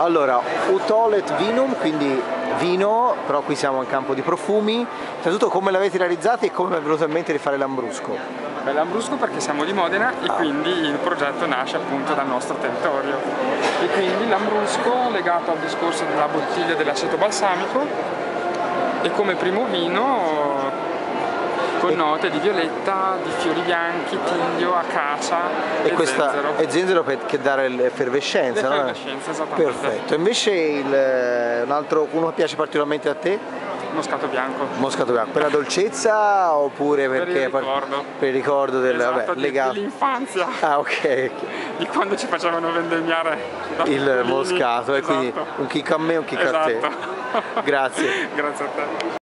Allora, Utolet Vinum, quindi vino, però qui siamo in campo di profumi. Innanzitutto come l'avete realizzato e come è venuto in mente di fare l'ambrusco? Beh, Lambrusco perché siamo di Modena e quindi il progetto nasce appunto dal nostro territorio. E quindi l'Ambrusco legato al discorso della bottiglia dell'aceto balsamico e come primo vino con note di violetta, di fiori bianchi, tiglio, acacia e, E questa zenzero. è zenzero per che dare l'effervescenza, no? L'effervescenza, esattamente. Perfetto. Invece il, eh, un altro, uno piace particolarmente a te? Moscato bianco. Moscato bianco, per la dolcezza oppure Per il perché ricordo. per il ricordo del Esatto, vabbè, legato. dell'infanzia, Ah, ok. di quando ci facevano vendemmiare Il moscato, e quindi Esatto. un chicco a me e un chicco a te. Esatto. Grazie. Grazie a te.